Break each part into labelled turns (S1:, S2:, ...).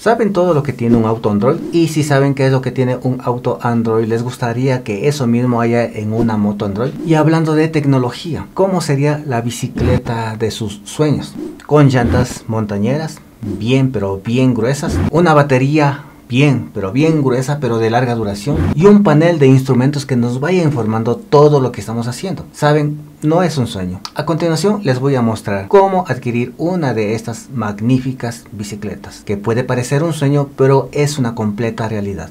S1: ¿Saben todo lo que tiene un auto Android? Y si saben qué es lo que tiene un auto Android, ¿les gustaría que eso mismo haya en una moto Android? Y hablando de tecnología, ¿cómo sería la bicicleta de sus sueños? Con llantas montañeras, bien pero bien gruesas, una batería bien, pero bien gruesa, pero de larga duración, y un panel de instrumentos que nos vaya informando todo lo que estamos haciendo. Saben, no es un sueño. A continuación les voy a mostrar cómo adquirir una de estas magníficas bicicletas, que puede parecer un sueño, pero es una completa realidad.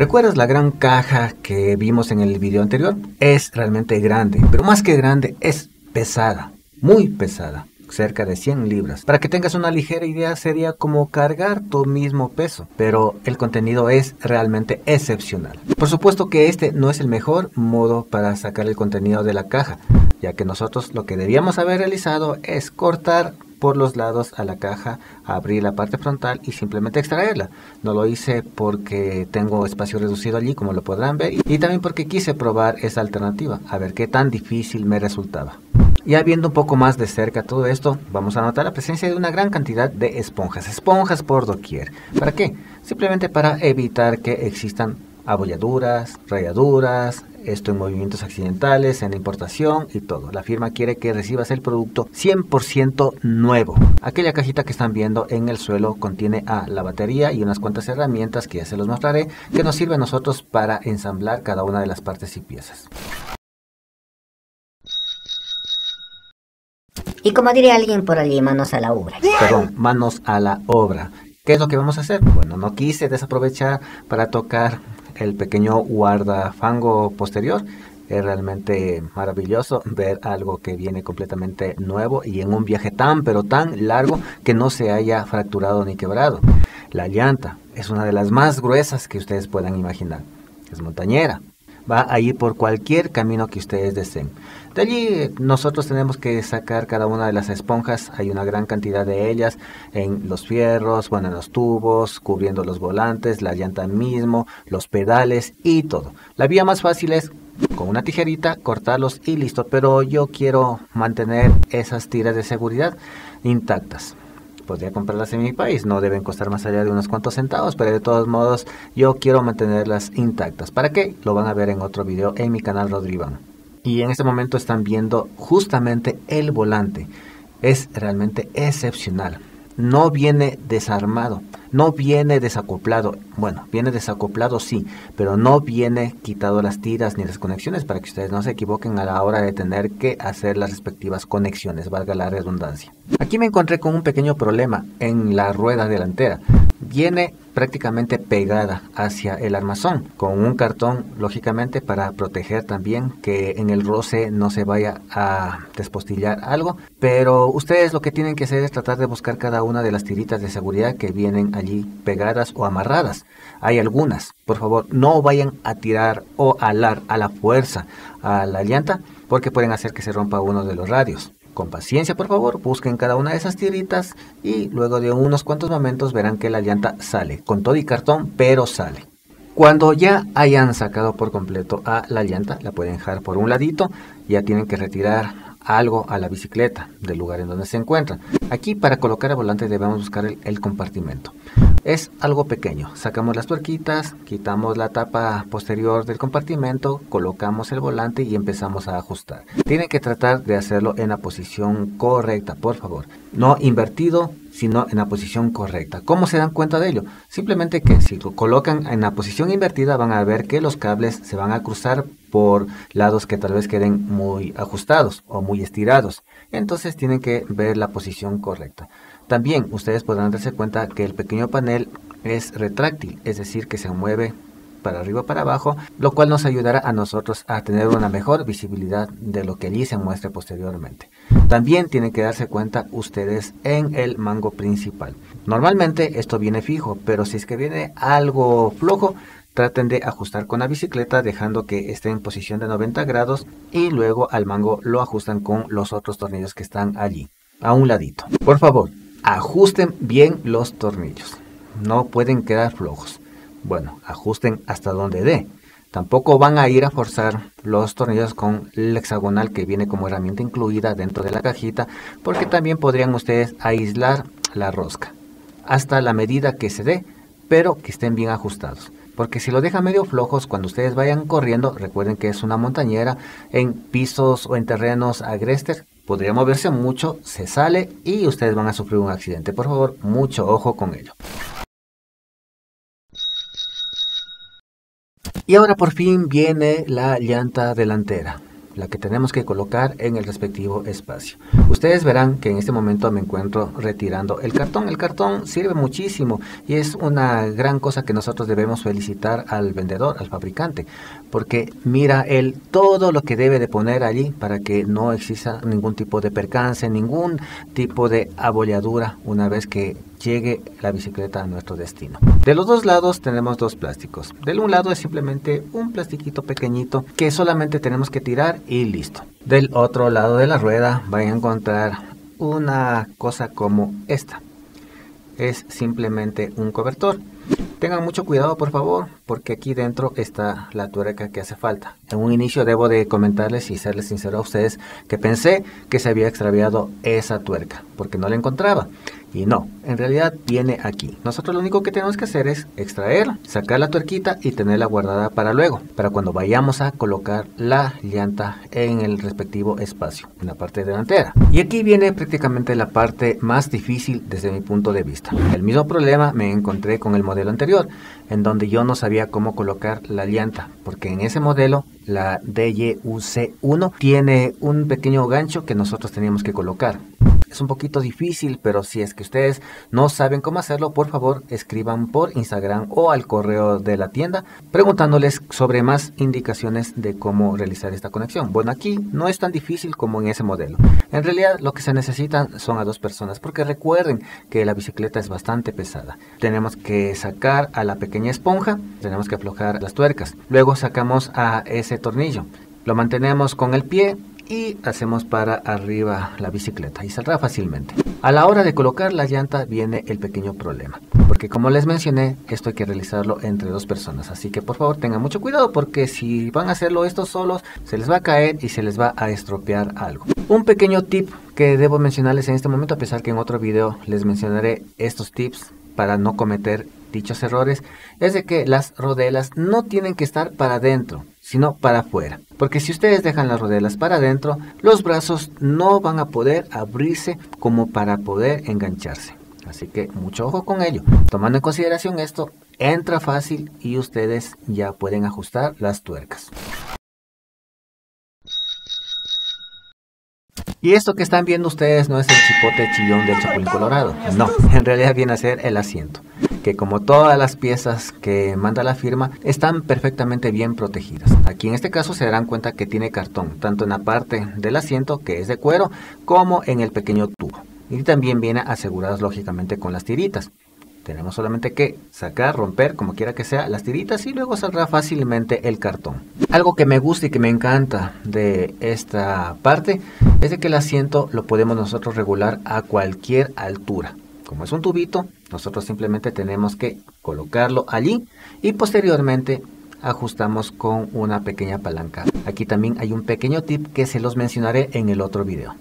S1: ¿Recuerdas la gran caja que vimos en el video anterior? Es realmente grande, pero más que grande es pesada, muy pesada cerca de 100 libras. Para que tengas una ligera idea sería como cargar tu mismo peso, pero el contenido es realmente excepcional. Por supuesto que este no es el mejor modo para sacar el contenido de la caja, ya que nosotros lo que debíamos haber realizado es cortar por los lados a la caja, abrir la parte frontal y simplemente extraerla. No lo hice porque tengo espacio reducido allí, como lo podrán ver, y también porque quise probar esa alternativa, a ver qué tan difícil me resultaba. Ya viendo un poco más de cerca todo esto, vamos a notar la presencia de una gran cantidad de esponjas, esponjas por doquier. ¿Para qué? Simplemente para evitar que existan abolladuras, rayaduras, esto en movimientos accidentales, en importación y todo. La firma quiere que recibas el producto 100% nuevo. Aquella cajita que están viendo en el suelo contiene a la batería y unas cuantas herramientas que ya se los mostraré que nos sirven a nosotros para ensamblar cada una de las partes y piezas.
S2: Y como diría alguien por allí, manos a la obra.
S1: Perdón, manos a la obra. ¿Qué es lo que vamos a hacer? Bueno, no quise desaprovechar para tocar el pequeño guardafango posterior. Es realmente maravilloso ver algo que viene completamente nuevo y en un viaje tan pero tan largo que no se haya fracturado ni quebrado. La llanta es una de las más gruesas que ustedes puedan imaginar. Es montañera. Va a por cualquier camino que ustedes deseen. De allí nosotros tenemos que sacar cada una de las esponjas, hay una gran cantidad de ellas en los fierros, bueno, en los tubos, cubriendo los volantes, la llanta mismo, los pedales y todo. La vía más fácil es con una tijerita cortarlos y listo, pero yo quiero mantener esas tiras de seguridad intactas podría comprarlas en mi país. No deben costar más allá de unos cuantos centavos, pero de todos modos yo quiero mantenerlas intactas. ¿Para qué? Lo van a ver en otro video en mi canal Rodrivan y en este momento están viendo justamente el volante. Es realmente excepcional. No viene desarmado, no viene desacoplado. Bueno, viene desacoplado sí, pero no viene quitado las tiras ni las conexiones para que ustedes no se equivoquen a la hora de tener que hacer las respectivas conexiones, valga la redundancia. Aquí me encontré con un pequeño problema en la rueda delantera viene prácticamente pegada hacia el armazón con un cartón lógicamente para proteger también que en el roce no se vaya a despostillar algo. Pero ustedes lo que tienen que hacer es tratar de buscar cada una de las tiritas de seguridad que vienen allí pegadas o amarradas. Hay algunas. Por favor no vayan a tirar o alar a la fuerza a la llanta porque pueden hacer que se rompa uno de los radios con paciencia, por favor, busquen cada una de esas tiritas y luego de unos cuantos momentos verán que la llanta sale, con todo y cartón, pero sale. Cuando ya hayan sacado por completo a la llanta, la pueden dejar por un ladito, ya tienen que retirar algo a la bicicleta del lugar en donde se encuentran. Aquí para colocar el volante debemos buscar el, compartimento. Es algo pequeño. Sacamos las tuerquitas, quitamos la tapa posterior del compartimento, colocamos el volante y empezamos a ajustar. Tienen que tratar de hacerlo en la posición correcta, por favor. No invertido, sino en la posición correcta. ¿Cómo se dan cuenta de ello? Simplemente que si lo colocan en la posición invertida van a ver que los cables se van a cruzar por lados que tal vez queden muy ajustados o muy estirados. Entonces tienen que ver la posición correcta. También ustedes podrán darse cuenta que el pequeño panel es retráctil, es decir, que se mueve para arriba para abajo, lo cual nos ayudará a nosotros a tener una mejor visibilidad de lo que allí se muestre posteriormente. También tienen que darse cuenta ustedes en el mango principal. Normalmente esto viene fijo, pero si es que viene algo flojo, traten de ajustar con la bicicleta dejando que esté en posición de 90 grados y luego al mango lo ajustan con los otros tornillos que están allí, a un ladito. Por favor, ajusten bien los tornillos. No pueden quedar flojos. Bueno, ajusten hasta donde dé. Tampoco van a ir a forzar los tornillos con el hexagonal que viene como herramienta incluida dentro de la cajita, porque también podrían ustedes aislar la rosca hasta la medida que se dé, pero que estén bien ajustados. Porque si lo dejan medio flojos, cuando ustedes vayan corriendo, recuerden que es una montañera, en pisos o en terrenos agrestes, podría moverse mucho, se sale y ustedes van a sufrir un accidente. Por favor, mucho ojo con ello. Y ahora por fin viene la llanta delantera la que tenemos que colocar en el respectivo espacio. Ustedes verán que en este momento me encuentro retirando el cartón. El cartón sirve muchísimo y es una gran cosa que nosotros debemos felicitar al vendedor, al fabricante, porque mira él todo lo que debe de poner allí para que no exista ningún tipo de percance, ningún tipo de abolladura una vez que llegue la bicicleta a nuestro destino. De los dos lados tenemos dos plásticos. Del un lado es simplemente un plastiquito pequeñito que solamente tenemos que tirar y listo. Del otro lado de la rueda van a encontrar una cosa como esta. Es simplemente un cobertor. Tengan mucho cuidado por favor, porque aquí dentro está la tuerca que hace falta. En un inicio debo de comentarles y serles sincero a ustedes que pensé que se había extraviado esa tuerca, porque no la encontraba. Y no, en realidad viene aquí. Nosotros lo único que tenemos que hacer es extraer, sacar la tuerquita y tenerla guardada para luego, para cuando vayamos a colocar la llanta en el respectivo espacio, en la parte delantera. Y aquí viene prácticamente la parte más difícil desde mi punto de vista. El mismo problema me encontré con el modelo anterior, en donde yo no sabía cómo colocar la llanta, porque en ese modelo la DYUC1 tiene un pequeño gancho que nosotros teníamos que colocar. Es un poquito difícil, pero si es que ustedes no saben cómo hacerlo, por favor escriban por Instagram o al correo de la tienda preguntándoles sobre más indicaciones de cómo realizar esta conexión. Bueno, aquí no es tan difícil como en ese modelo. En realidad lo que se necesitan son a dos personas, porque recuerden que la bicicleta es bastante pesada. Tenemos que sacar a la pequeña esponja, tenemos que aflojar las tuercas. Luego sacamos a ese tornillo. Lo mantenemos con el pie y hacemos para arriba la bicicleta y saldrá fácilmente. A la hora de colocar la llanta viene el pequeño problema, porque como les mencioné, esto hay que realizarlo entre dos personas, así que por favor tengan mucho cuidado porque si van a hacerlo estos solos, se les va a caer y se les va a estropear algo. Un pequeño tip que debo mencionarles en este momento, a pesar que en otro video les mencionaré estos tips para no cometer dichos errores, es de que las rodelas no tienen que estar para adentro, sino para afuera. Porque si ustedes dejan las rodelas para adentro, los brazos no van a poder abrirse como para poder engancharse. Así que mucho ojo con ello. Tomando en consideración esto, entra fácil y ustedes ya pueden ajustar las tuercas. Y esto que están viendo ustedes no es el chipote chillón del Chapulín Colorado. No, en realidad viene a ser el asiento que como todas las piezas que manda la firma están perfectamente bien protegidas. Aquí en este caso se darán cuenta que tiene cartón, tanto en la parte del asiento que es de cuero como en el pequeño tubo. Y también viene aseguradas lógicamente con las tiritas. Tenemos solamente que sacar, romper, como quiera que sea, las tiritas y luego saldrá fácilmente el cartón. Algo que me gusta y que me encanta de esta parte es de que el asiento lo podemos nosotros regular a cualquier altura. Como es un tubito, nosotros simplemente tenemos que colocarlo allí y posteriormente ajustamos con una pequeña palanca. Aquí también hay un pequeño tip que se los mencionaré en el otro video.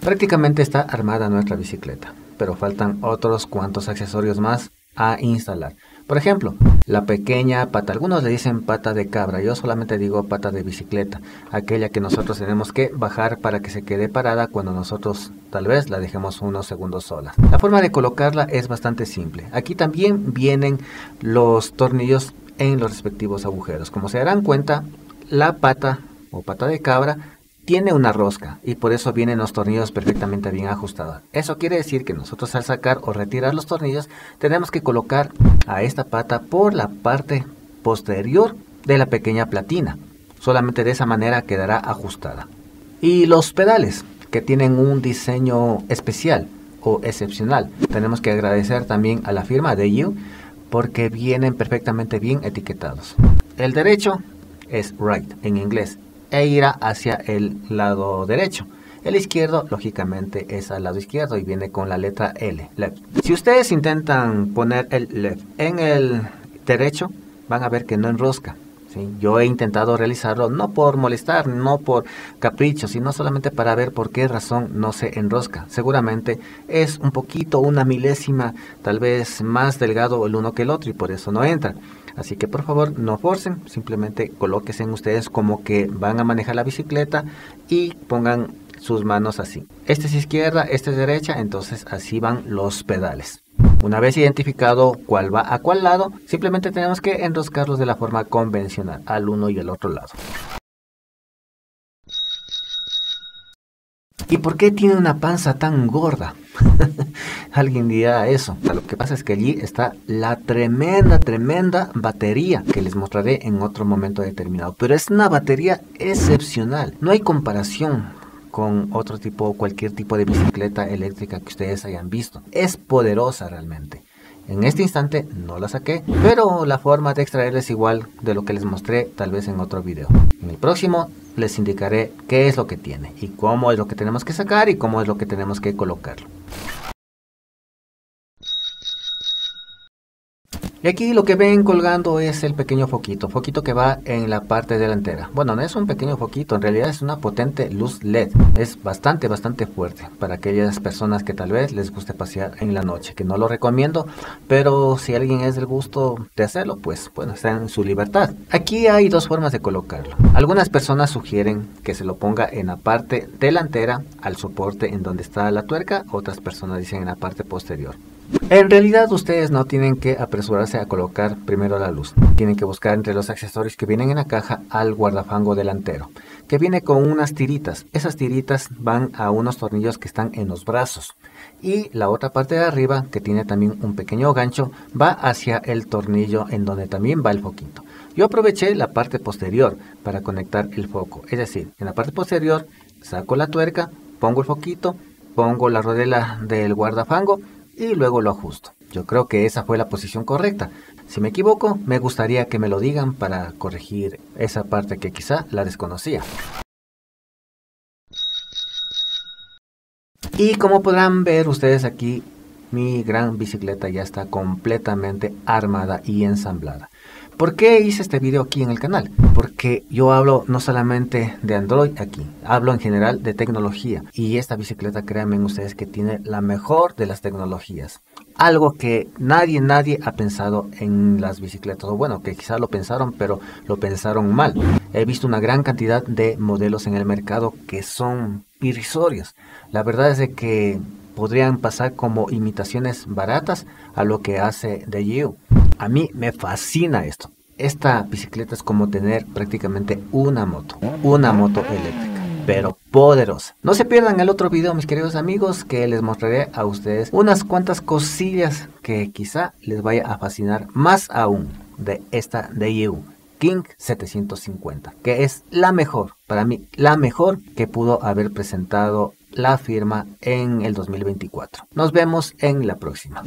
S1: Prácticamente está armada nuestra bicicleta, pero faltan otros cuantos accesorios más a instalar. Por ejemplo, la pequeña pata, algunos le dicen pata de cabra, yo solamente digo pata de bicicleta, aquella que nosotros tenemos que bajar para que se quede parada cuando nosotros tal vez la dejemos unos segundos sola. La forma de colocarla es bastante simple. Aquí también vienen los tornillos en los respectivos agujeros. Como se darán cuenta, la pata o pata de cabra tiene una rosca y por eso vienen los tornillos perfectamente bien ajustados. Eso quiere decir que nosotros al sacar o retirar los tornillos tenemos que colocar a esta pata por la parte posterior de la pequeña platina. Solamente de esa manera quedará ajustada. Y los pedales que tienen un diseño especial o excepcional. Tenemos que agradecer también a la firma de You porque vienen perfectamente bien etiquetados. El derecho es right en inglés e irá hacia el lado derecho. El izquierdo, lógicamente, es al lado izquierdo y viene con la letra L. Si ustedes intentan poner el left en el derecho, van a ver que no enrosca. Yo he intentado realizarlo no por molestar, no por capricho, sino solamente para ver por qué razón no se enrosca. Seguramente es un poquito, una milésima, tal vez más delgado el uno que el otro y por eso no entra. Así que por favor no forcen, simplemente colóquense ustedes como que van a manejar la bicicleta y pongan sus manos así. Este es izquierda, este es derecha, entonces así van los pedales. Una vez identificado cuál va a cuál lado, simplemente tenemos que enroscarlos de la forma convencional, al uno y al otro lado. ¿Y por qué tiene una panza tan gorda? Alguien dirá eso. Lo que pasa es que allí está la tremenda, tremenda batería que les mostraré en otro momento determinado. Pero es una batería excepcional. No hay comparación con otro tipo, cualquier tipo de bicicleta eléctrica que ustedes hayan visto. Es poderosa realmente. En este instante no la saqué, pero la forma de extraerla es igual de lo que les mostré tal vez en otro video. En el próximo les indicaré qué es lo que tiene y cómo es lo que tenemos que sacar y cómo es lo que tenemos que colocarlo. Y aquí lo que ven colgando es el pequeño foquito, foquito que va en la parte delantera. Bueno, no es un pequeño foquito, en realidad es una potente luz LED. Es bastante, bastante fuerte para aquellas personas que tal vez les guste pasear en la noche, que no lo recomiendo, pero si alguien es del gusto de hacerlo, pues bueno, está en su libertad. Aquí hay dos formas de colocarlo. Algunas personas sugieren que se lo ponga en la parte delantera al soporte en donde está la tuerca, otras personas dicen en la parte posterior. En realidad ustedes no tienen que apresurarse a colocar primero la luz. Tienen que buscar entre los accesorios que vienen en la caja al guardafango delantero, que viene con unas tiritas. Esas tiritas van a unos tornillos que están en los brazos. Y la otra parte de arriba, que tiene también un pequeño gancho, va hacia el tornillo en donde también va el foquito. Yo aproveché la parte posterior para conectar el foco. Es decir, en la parte posterior saco la tuerca, pongo el foquito, pongo la rodela del guardafango y luego lo ajusto. Yo creo que esa fue la posición correcta. Si me equivoco, me gustaría que me lo digan para corregir esa parte que quizá la desconocía. Y como podrán ver ustedes aquí, mi gran bicicleta ya está completamente armada y ensamblada. ¿Por qué hice este video aquí en el canal? Porque yo hablo no solamente de Android aquí, hablo en general de tecnología. Y esta bicicleta, créanme ustedes que tiene la mejor de las tecnologías. Algo que nadie, nadie ha pensado en las bicicletas. O bueno, que quizás lo pensaron, pero lo pensaron mal. He visto una gran cantidad de modelos en el mercado que son irrisorios. La verdad es de que podrían pasar como imitaciones baratas a lo que hace You. A mí me fascina esto. Esta bicicleta es como tener prácticamente una moto, una moto eléctrica, pero poderosa. No se pierdan el otro video, mis queridos amigos, que les mostraré a ustedes unas cuantas cosillas que quizá les vaya a fascinar más aún de esta DU King 750, que es la mejor, para mí, la mejor que pudo haber presentado la firma en el 2024. Nos vemos en la próxima.